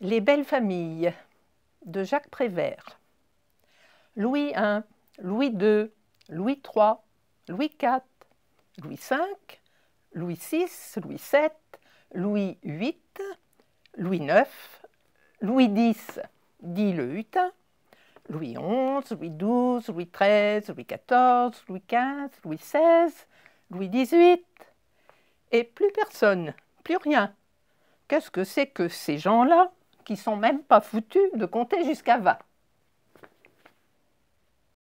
Les belles familles de Jacques Prévert. Louis I, Louis II, Louis III, Louis IV, Louis V, Louis VI, Louis VII, Louis VIII, Louis IX, Louis X, dit le hutin, Louis XI, Louis XII, Louis XIII, Louis XIV, Louis XV, Louis XVI, Louis XVIII, et plus personne, plus rien. Qu'est-ce que c'est que ces gens-là? Qui sont même pas foutus de compter jusqu'à 20